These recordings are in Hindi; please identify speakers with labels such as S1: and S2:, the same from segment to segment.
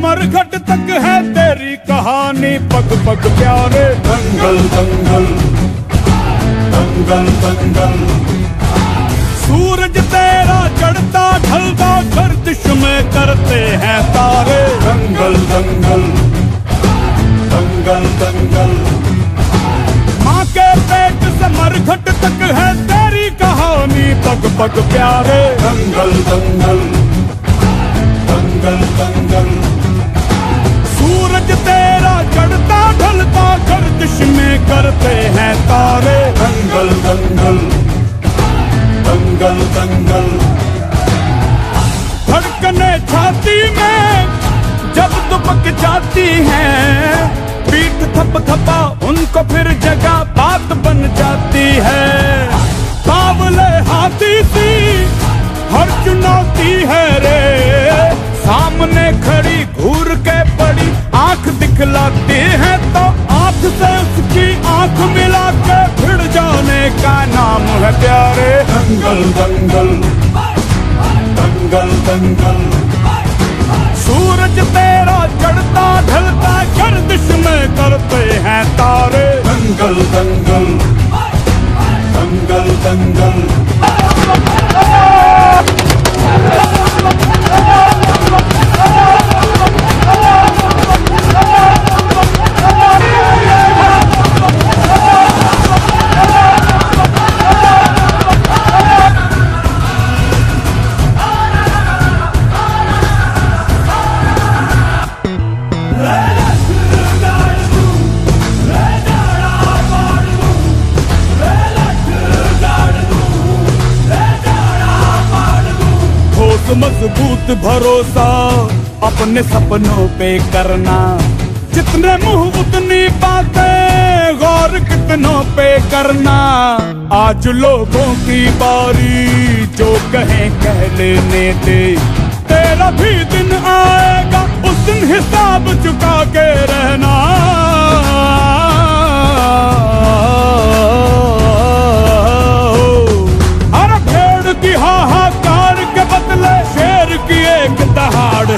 S1: मरघट तक है तेरी कहानी। पग पग प्यारे
S2: दंगल दंगल। दंगल दंगल।
S1: सूरज तेरा चढ़ता ढलता गर्दिश में करते हैं तारे।
S2: दंगल दंगल। दंगल दंगल।
S1: माँ के पेट से मरघट तक है तेरी कहानी। पग पग प्यारे
S2: दंगल दंगल। दंगल दंगल। दंगल दंगल।
S1: धड़कने छाती में, जब दुबक जाती है पीठ थप थपा, उनको फिर जगह बात बन जाती है। बावले हाथी सी, हर चुनौती है रे। सामने खड़ी घूर के पड़ी, आँख दिखलाती है तो आँख से उसकी आँख मिला के
S2: दंगल दंगल दंगल दंगल
S1: सूरज तेरा चढ़ता ढलता गर्दिश में करते हैं तारे।
S2: दंगल दंगल। दंगल दंगल।
S1: मज़बूत भरोसा अपने सपनों पे करना। जितने मुँह उतनी बातें गौर कितनों पे करना। आज लोगों की बारी जो कहें कह लेने दे तेरा भी दिन आएगा, उस दिन हिसाब चुका के रहना।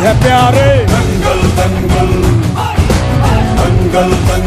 S1: है प्यारे। दंगल दंगल दंगल दंगल